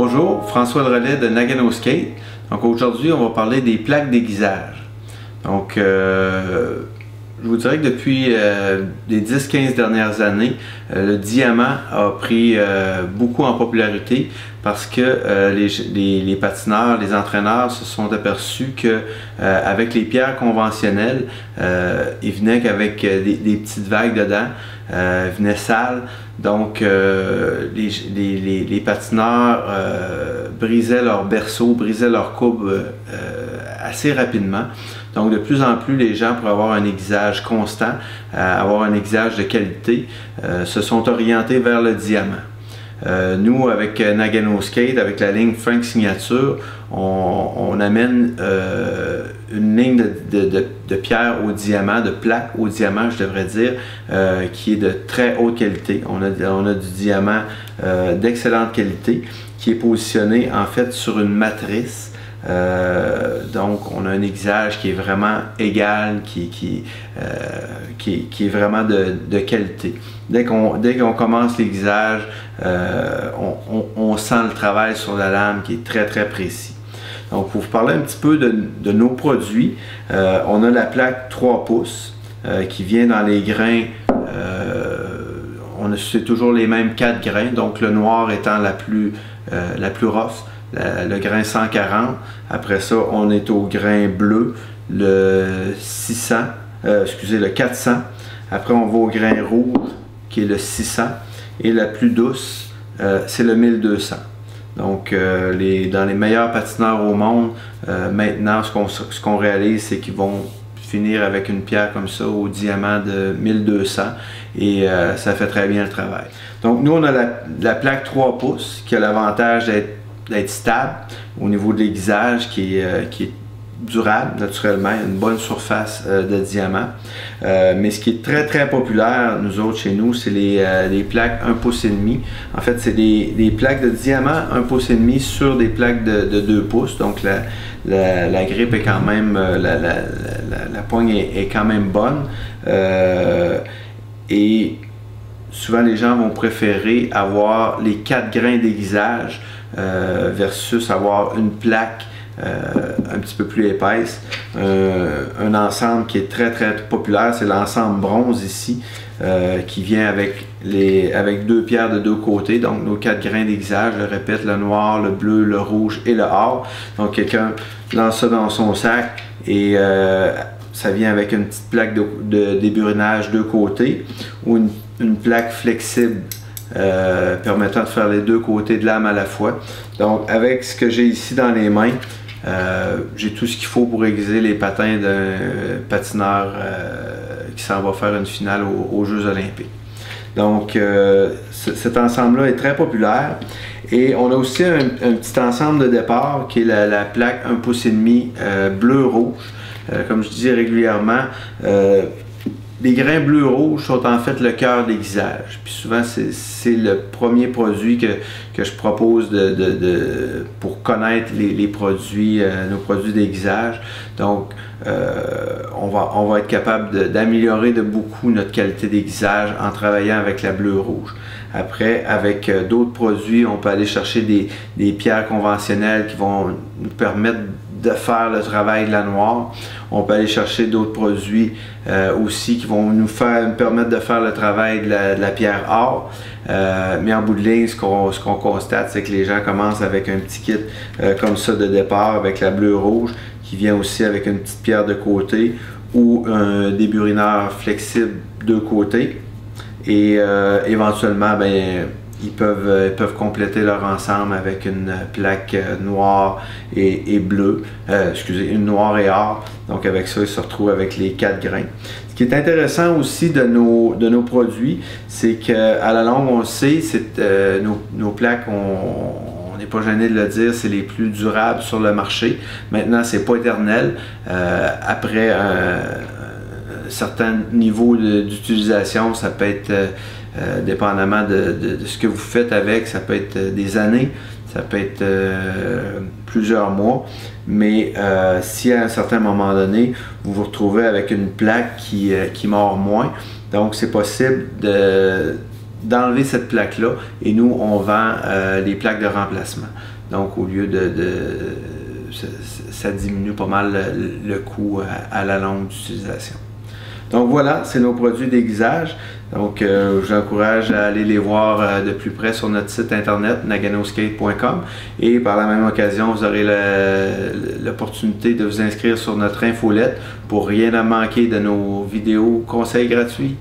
Bonjour, François Le Relais de Nagano Skate. Donc aujourd'hui, on va parler des plaques d'aiguisage. Donc, euh, je vous dirais que depuis euh, les 10-15 dernières années, euh, le diamant a pris beaucoup en popularité parce que les, patineurs, les entraîneurs se sont aperçus que avec les pierres conventionnelles, ils venaient qu'avec des, petites vagues dedans, ils venaient sales. Donc, les, patineurs brisaient leur berceau, brisaient leur courbe assez rapidement. Donc, de plus en plus, les gens, pour avoir un aiguisage constant, euh, avoir un aiguisage de qualité, euh, se sont orientés vers le diamant. Euh, nous, avec Nagano Skate, avec la ligne Frank Signature, on, amène une ligne de, pierre au diamant, de plaque au diamant, je devrais dire, qui est de très haute qualité. On a, on a du diamant d'excellente qualité qui est positionné en fait sur une matrice euh, donc, on a un aiguisage qui est vraiment égal, qui, qui, euh, qui, qui est vraiment de, de qualité. Dès qu'on commence l'aiguisage, euh, on, on, sent le travail sur la lame qui est très très précis. Donc, pour vous parler un petit peu de, de nos produits, on a la plaque 3 pouces qui vient dans les grains c'est toujours les mêmes 4 grains, donc le noir étant la plus, la plus le grain 140. Après ça, on est au grain bleu, le 600, euh, excusez, le 400. Après, on va au grain rouge, qui est le 600. Et la plus douce, euh, c'est le 1200. Donc, euh, les, dans les meilleurs patineurs au monde, maintenant, ce qu'on réalise, c'est qu'ils vont finir avec une pierre comme ça au diamant de 1200 et ça fait très bien le travail. Donc, nous, on a la, la plaque 3 pouces qui a l'avantage d'être d'être stable au niveau de l'aiguisage qui est, euh, qui est durable naturellement, une bonne surface euh, de diamant. Euh, mais ce qui est très très populaire, nous autres chez nous, c'est les, les, plaques 1 pouce et demi. En fait, c'est des, des, plaques de diamant 1 pouce et demi sur des plaques de, de 2 pouces. Donc la, la, la, grippe est quand même, la, la, poigne est, quand même bonne. et souvent les gens vont préférer avoir les quatre grains d'aiguisage versus avoir une plaque euh, un petit peu plus épaisse. Euh, un ensemble qui est très très populaire, c'est l'ensemble bronze ici, qui vient avec, deux pierres de deux côtés, donc nos quatre grains d'aiguisage, je le répète, le noir, le bleu, le rouge et le or. Donc quelqu'un lance ça dans son sac et ça vient avec une petite plaque de, de déburinage deux côtés ou une plaque flexible euh, permettant de faire les deux côtés de l'âme à la fois. Donc avec ce que j'ai ici dans les mains, euh, j'ai tout ce qu'il faut pour aiguiser les patins d'un patineur euh, qui s'en va faire une finale aux, Jeux olympiques. Donc cet ensemble-là est très populaire. Et on a aussi un, petit ensemble de départ qui est la, la plaque 1 pouce et demi bleu-rouge. comme je dis régulièrement, les grains bleu-rouge sont en fait le cœur d'aiguisage. Puis souvent, c'est le premier produit que, que je propose pour connaître les, produits, euh, nos produits d'aiguisage. Donc, euh, on, va, on va être capable d'améliorer de, beaucoup notre qualité d'aiguisage en travaillant avec la bleu-rouge. Après, avec euh, d'autres produits, on peut aller chercher des, des pierres conventionnelles qui vont nous permettre de faire le travail de la noire. On peut aller chercher d'autres produits euh, aussi qui vont nous faire permettre de faire le travail de la, pierre or. Euh, mais en bout de ligne, ce qu'on constate, c'est que les gens commencent avec un petit kit euh, comme ça de départ avec la bleue-rouge qui vient aussi avec une petite pierre de côté ou un déburineur flexible de côté. Et éventuellement, ben, ils peuvent, euh, peuvent compléter leur ensemble avec une plaque euh, noire et, bleue, euh, excusez, une noire et or. Donc avec ça, ils se retrouvent avec les quatre grains. Ce qui est intéressant aussi de nos, de nos produits, c'est qu'à la longue, on sait, c'est, nos, plaques, on n'est pas gêné de le dire, c'est les plus durables sur le marché. Maintenant, c'est pas éternel. après un, certain niveau d'utilisation, ça peut être euh, dépendamment de, ce que vous faites avec, ça peut être euh, des années, ça peut être euh, plusieurs mois, mais si à un certain moment donné, vous vous retrouvez avec une plaque qui, qui mord moins, donc c'est possible de d'enlever cette plaque-là et nous, on vend les plaques de remplacement. Donc, au lieu de. ça, diminue pas mal le, coût à, la longue d'utilisation. Donc voilà, c'est nos produits d'aiguisage. Donc, euh, je vous encourage à aller les voir euh, de plus près sur notre site internet naganoskate.com et par la même occasion, vous aurez l'opportunité de vous inscrire sur notre infolette pour rien à manquer de nos vidéos conseils gratuits.